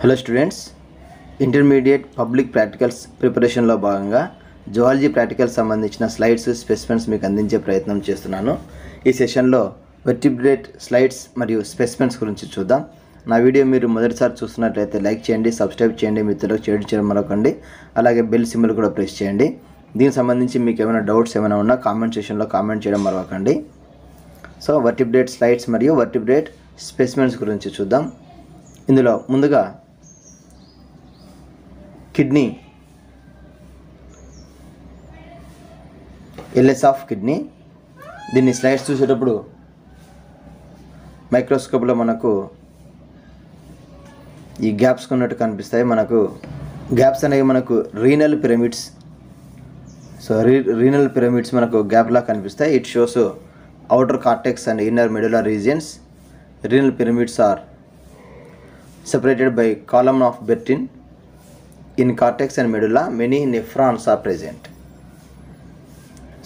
Hello students intermediate public practicals ప్రిపరేషన్లో భాగంగా zoology practicals సంబంధించిన స్లైడ్స్ స్పెసిమెంట్స్ మీకు అందించే ప్రయత్నం చేస్తున్నాను ఈ సెషన్లో వెర్టిబ్రేట్ స్లైడ్స్ మరియు స్పెసిమెంట్స్ గురించి చూద్దాం నా వీడియో మీరు మొదటిసారి చూస్తున్నట్లయితే లైక్ చేయండి సబ్స్క్రైబ్ చేయండి మిత్రులకు షేర్ చేయడం మరొకండి అలాగే బెల్ సింబల్ కూడా ప్రెస్ చేయండి దీనికి సంబంధించి మీకు ఏమైనా డౌట్స్ ఏమైనా ఉన్నా కామెంట్ సెషన్లో కామెంట్ చేయడం మరవకండి సో వర్టిబ్రేట్ స్లైడ్స్ మరియు వర్టిబ్రేట్ స్పెసిమెంట్స్ గురించి చూద్దాం ఇందులో ముందుగా కిడ్నీ ఎల్ఎస్ ఆఫ్ కిడ్నీ దీన్ని స్లైడ్స్ చూసేటప్పుడు మైక్రోస్కోప్లో మనకు ఈ గ్యాప్స్ ఉన్నట్టు కనిపిస్తాయి మనకు గ్యాప్స్ అనేవి మనకు renal pyramids so re renal pyramids మనకు గ్యాప్లా కనిపిస్తాయి it shows outer cortex and inner medullary regions renal pyramids are separated by column of Bertin. In cortex and medulla, many nephrons are present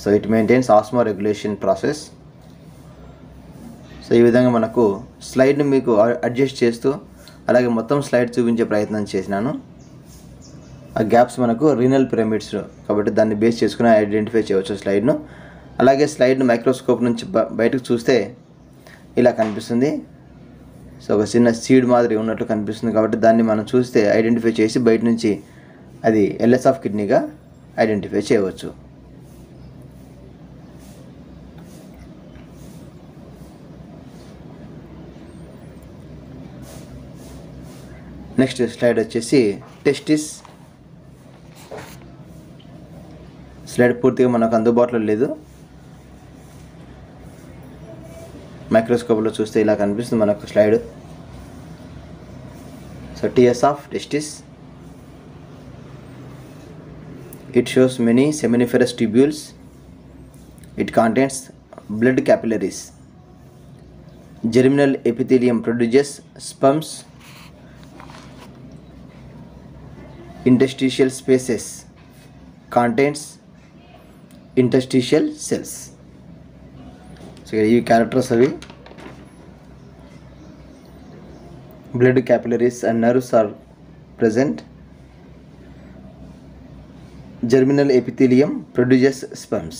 so it maintains osmoregulation process so ఈ విధంగా మనకు స్లైడ్ని మీకు adjust చేస్తూ అలాగే మొత్తం slide చూపించే ప్రయత్నం చేసినాను ఆ గ్యాప్స్ మనకు రీనల్ పిరమిడ్స్ కాబట్టి దాన్ని బేస్ చేసుకుని ఐడెంటిఫై చేయవచ్చు స్లైడ్ను అలాగే స్లైడ్ను మైక్రోస్కోప్ నుంచి బయటకు చూస్తే ఇలా కనిపిస్తుంది సో ఒక చిన్న సీడ్ మాదిరి ఉన్నట్లు కనిపిస్తుంది కాబట్టి దాన్ని మనం చూస్తే ఐడెంటిఫై చేసి బయట నుంచి అది ఎల్ఎస్ ఆఫ్ కిడ్నీగా ఐడెంటిఫై చేయవచ్చు నెక్స్ట్ స్లైడ్ వచ్చేసి టెస్టిస్ స్లైడ్ పూర్తిగా మనకు అందుబాటులో లేదు మైక్రోస్కోప్లో చూస్తే ఇలా కనిపిస్తుంది మనకు slide so TS of testis it shows many seminiferous tubules it contents blood capillaries germinal epithelium produces sperms interstitial spaces contents interstitial cells so ఇవి క్యారెక్టర్స్ అవి blood capillaries and nerves are present germinal epithelium produces sperms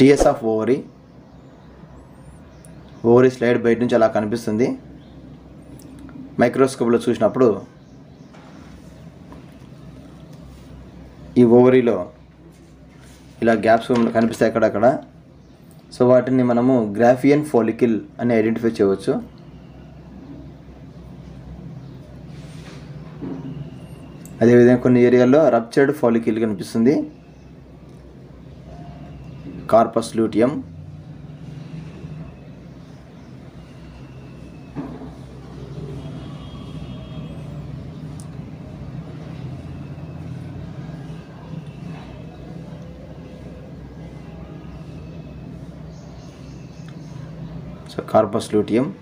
TS of ovary ovary slide బయట నుంచి అలా కనిపిస్తుంది మైక్రోస్కోప్లో చూసినప్పుడు ఈ ఓవరీలో ఇలా gaps కనిపిస్తాయి అక్కడక్కడ సో వాటిని మనము గ్రాఫియన్ ఫోలికిల్ అని ఐడెంటిఫై చేయవచ్చు అదేవిధంగా కొన్ని ఏరియాల్లో రప్చర్డ్ ఫోలికిల్ కనిపిస్తుంది Carpus luteum, so Carpus luteum.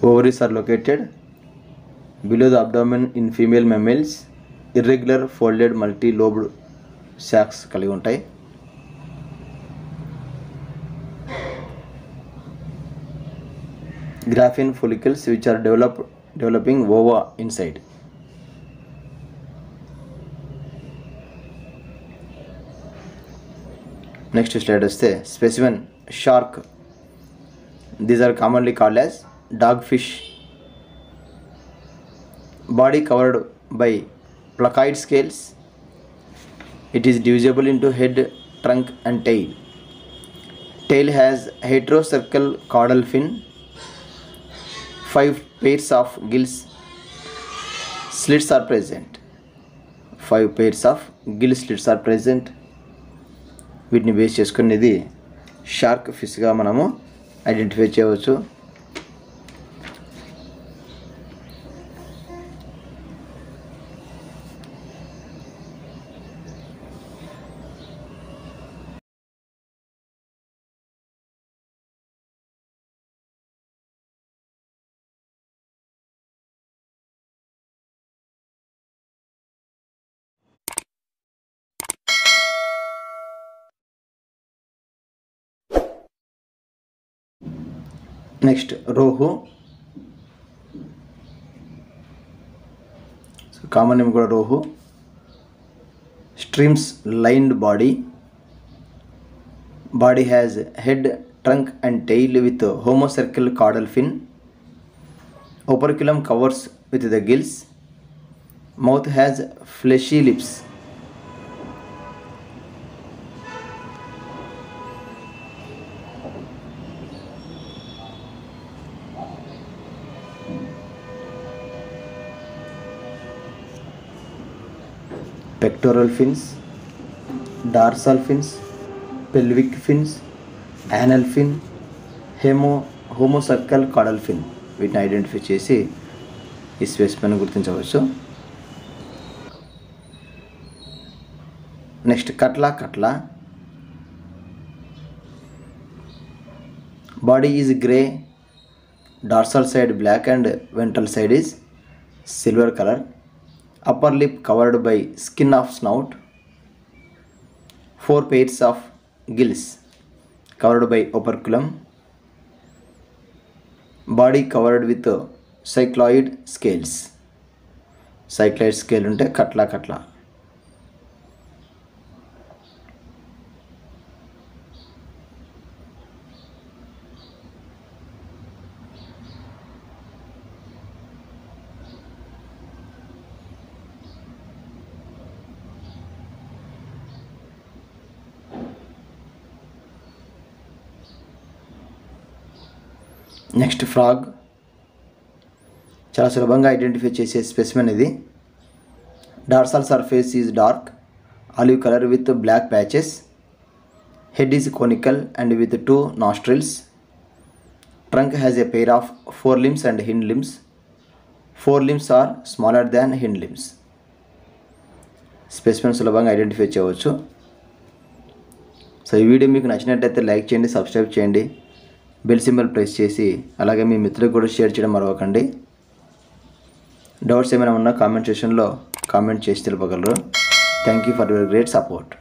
Ovaries are located below the abdomen in female mammals irregular folded multi-lobed sacs కలిగి ఉంటాయి graphene follicles which are develop, developing ova inside next slide వస్తే specimen shark these are commonly called as dogfish body covered by placide scales. It is divisible into head, trunk and tail. Tail has heterocircle caudal fin, 5 pairs of gills, slits are present. 5 pairs of gill slits are present వీటిని base చేసుకునేది shark ఫిష్గా మనము identify చేయవచ్చు next rohu so common name kuda rohu streams lined body body has head trunk and tail with homocircle caudal fin operculum covers with the gills mouth has fleshy lips pectoral fins dorsal fins pelvic fins anal fin hemo homocercal caudal fin వీటిని identify చేసి ఈ specimen గుర్తించవచ్చు next catla catla body is grey dorsal side black and ventral side is silver colour upper lip covered by skin of snout, 4 pairs of gills covered by operculum, body covered with cycloid scales. Cycloid scale ఉంటే కట్లా కట్లా next frog చాలా సులభంగా identify చేసే specimen ఇది dorsal surface is dark olive colour with black patches head is conical and with two nostrils trunk has a pair of fore limbs and hind limbs fore limbs are smaller than hind limbs specimen సులభంగా identify చేయవచ్చు so ఈ video మీకు నచ్చినట్టయితే like చేయండి subscribe చేయండి bell symbol press చేసి అలాగే మీ మిత్రులకు కూడా షేర్ చేయడం మరవకండి డౌట్స్ ఏమైనా ఉన్నా కామెంట్ సెషన్లో కామెంట్ చేసి తెలుపగలరు thank you for your great support